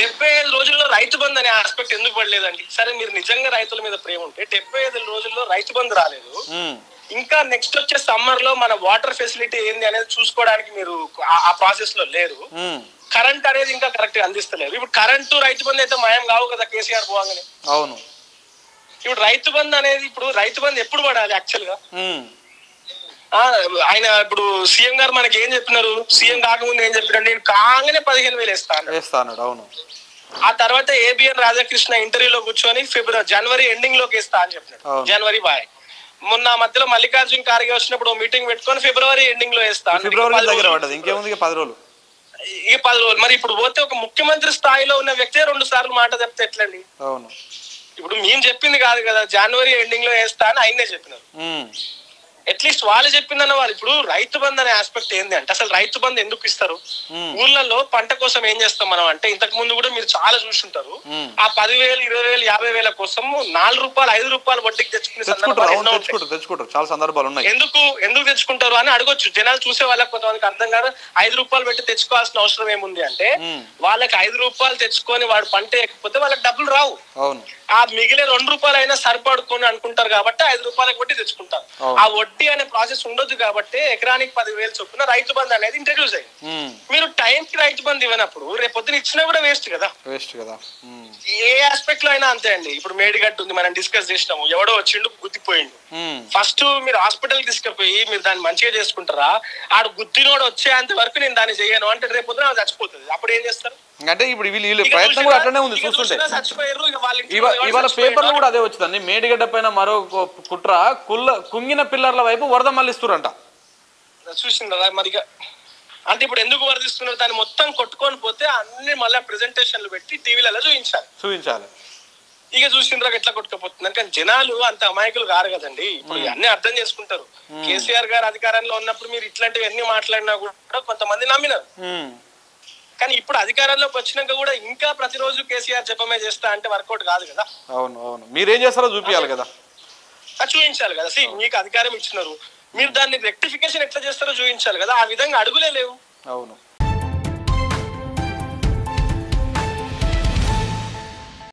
డెబ్బై ఐదు రోజుల్లో రైతు బంధు అనే ఆస్పెక్ట్ ఎందుకు పడలేదండి? సరే మీరు నిజంగా రైతుల మీద ప్రేమ ఉంటే డెబ్బై ఐదు రోజుల్లో రైతు బంధు రాలేదు. ఇంకా నెక్స్ట్ వచ్చే సమ్మర్లో మన వాటర్ ఫెసిలిటీ ఏంది అనేది చూసుకోవడానికి మీరు ఆ- ప్రాసెస్లో లేరు. కరెంట్ అనేది ఇంకా కరెక్ట్గా అందిస్తలేదు ఇప్పుడు కరెంటు రైతు బంధు అయితే మాయం కావు కదా కేసీఆర్ పోగానే. అవును. ఇప్పుడు రైతు బంధు అనేది ఇప్పుడు రైతు బంధు ఎప్పుడు పడాలి యాక్చువల్గా? ఆయన ఇప్పుడు సీఎం గారు మనకి ఏం చెప్పినారు? సీఎం కాకముందు ఏం చెప్పినారు? నేను కాగానే పదిహేను వేలు ఇస్తాను వేస్తా అన్నాడు అవును. ఆ తర్వాత ఏబిఎన్ రాధాకృష్ణ ఇంటర్వ్యూలో కూర్చొని ఫిబ్రవరి జనవరి ఎండింగ్లోకి ఇస్తా అని చెప్పినాడు. జనవరి బాయ్. మొన్న మధ్యలో మల్లికార్జున ఖార్గే వచ్చినప్పుడు మీటింగ్ పెట్టుకొని ఫిబ్రవరి ఎండింగ్లో. ఫిబ్రవరి దగ్గర పడ్డది. ఇంకేముంది? ఇక పది రోజులు. ఈ పది రోజులు. మరి ఇప్పుడు పోతే ఒక ముఖ్యమంత్రి స్థాయిలో ఉన్న వ్యక్తే రెండు సార్లు మాట చెప్తే ఎట్లండి? అవును. ఇప్పుడు మేము చెప్పింది కాదు కదా జనవరి ఎండింగ్లో వేస్తా అని ఆయనే చెప్పినారు. అట్లీస్ట్ వాళ్ళు చెప్పిందన్న వాళ్ళు. ఇప్పుడు రైతు బంధు అనే ఆస్పెక్ట్ ఏంది అంటే అసలు రైతు బంధు ఎందుకు ఇస్తారు? ఊర్లలో పంట కోసం ఏం చేస్తాం మనం అంటే ఇంతకు ముందు కూడా మీరు చాలా చూసుంటారు. ఉమ్. ఆ పదివేలు ఇరవై వేలు యాభై వేల కోసం నాలుగు రూపాయలు ఐదు రూపాయలు వడ్డీకి తెచ్చుకునే తెచ్చుకుంటారు సందర్భాలు. తెచ్చుకుంటారు చాలా సందర్భాలు ఉన్నాయి. ఎందుకు ఎందుకు తెచ్చుకుంటారు అని అడగొచ్చు. జనాలు చూసే వాళ్ళకి కొంతమందికి అర్థం కాదు. ఐదు రూపాయలు పెట్టి తెచ్చుకోవాల్సిన అవసరం ఏముంది అంటే. వాళ్ళకి ఐదు రూపాయలు తెచ్చుకొని వాడు పంట ఎక్కిపోతే వాళ్ళకి డబ్బులు రావు. అవును. ఆ మిగిలే రెండు రూపాయలు అయినా సరిపడుకొని అనుకుంటారు కాబట్టి ఐదు రూపాయలకు వడ్డీ తెచ్చుకుంటారు. ఆ వడ్డీ అనే ప్రాసెస్ ఉండొద్దు కాబట్టి ఎకరానికి పదివేలు చొప్పున రైతు బంధు అనేది ఇంట్రడ్యూస్ అయింది. మీరు టైం కి రైతు బంధు ఇవ్వనప్పుడు రేపు పొద్దున ఇచ్చినా కూడా వేస్ట్ కదా. వేస్ట్ కదా. ఏ ఆస్పెక్ట్లో అయినా అంతే అండి. ఇప్పుడు మేడిగట్టు ఉంది మనం డిస్కస్ చేసినాము. ఎవడో వచ్చిండు గుద్దిపోయిండు. ఫస్ట్ మీరు హాస్పిటల్ తీసుకుపోయి మీరు దాన్ని మంచిగా చేసుకుంటారా? ఆడు గుద్దినోడు వచ్చేంత వరకు నేను దాన్ని చేయను. అంటే రేపు పొద్దున చచ్చిపోతుంది. అప్పుడు ఏం చేస్తారు? అంటే ఇప్పుడు వీళ్ళు ప్రయత్నం కూడా అట్లనే ఉంది చూస్తుంటే. ఇవాళ? పేపర్లో కూడా అదే వచ్చిందండి. మేడిగడ్డ పైన మరో కుట్ర కుల్ల కుంగిన పిల్లర్ల వైపు వరద మళ్ళిస్తురంట ఇక. అంటే ఇప్పుడు ఎందుకు వర్ధిస్తున్నారు దాన్ని మొత్తం కొట్టుకొని పోతే అన్ని మళ్ళీ ప్రెజెంటేషన్లు పెట్టి టీవీలలో చూపించాలి. చూపించాలి. ఇక చూసిండ్రా ఎట్లా కొట్టుకపోతుంది? కానీ జనాలు అంత అమాయకులు కారు కదండి. ఇప్పుడు అన్ని అర్థం చేసుకుంటారు. కేసీఆర్ గారు అధికారంలో ఉన్నప్పుడు మీరు ఇట్లాంటివి ఎన్ని మాట్లాడినా కూడా కొంతమంది నమ్మినారు. కానీ ఇప్పుడు అధికారంలోకి వచ్చినాక కూడా ఇంకా ప్రతిరోజు కేసీఆర్ జపమే చేస్తా అంటే వర్కౌట్ కాదు కదా. అవును అవును. మీరేం చేస్తారో చూపించాలి కదా. చూపించాలి కదా. సి మీకు అధికారం ఇచ్చినారు. మీరు దాన్ని రెక్టిఫికేషన్ ఎట్లా చేస్తారో చూపించాలి కదా. ఆ విధంగా అడుగులే లేవు. అవును.